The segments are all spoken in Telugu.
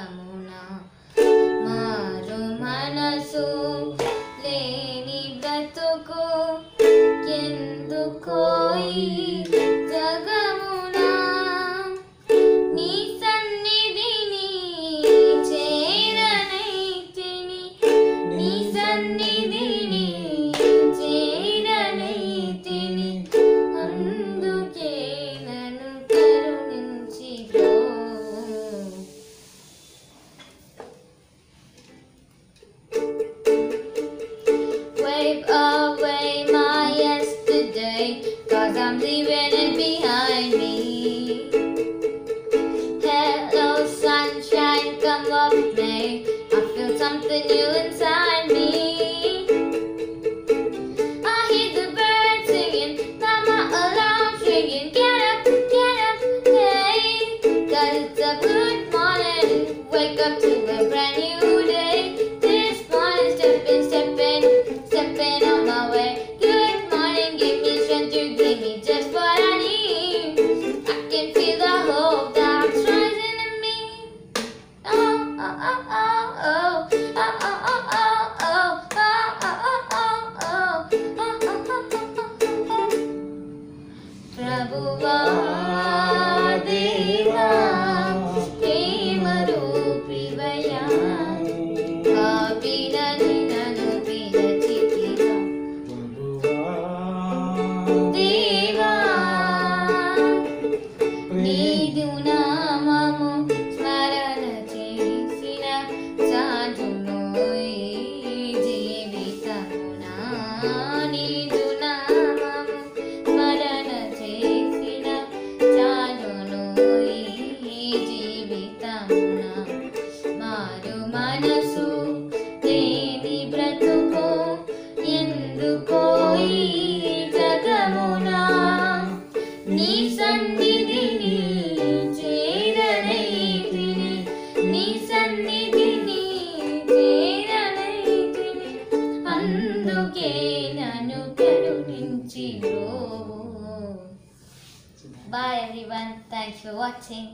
జీవితమునా మారు మనసు లేని బ్రతుకు ఎందుకో Wave away my yesterday, cause I'm leaving it behind me. Hello, sunshine, come up me. I feel something new inside me. I hear the birds singing, alarm's ringing. Get up, get up, hey, cause it's a good morning. Wake up to a brand new day. ఈ జగమునా. నీ సన్నిధిని చేరనైతిని. నీ సన్నిధిని చేరనైతిని. అందుకే నన్ను కరుణించి bye everyone thanks for watching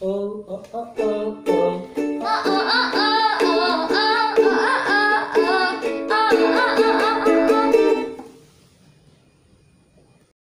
Oh, oh, oh, oh, oh.